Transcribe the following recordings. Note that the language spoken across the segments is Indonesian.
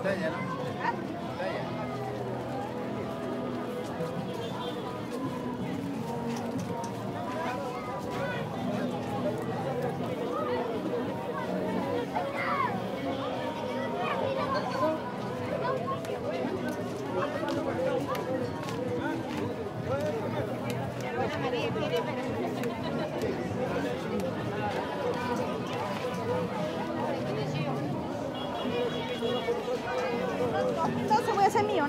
Italia, ¿no? Entonces voy a ser mío,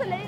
se le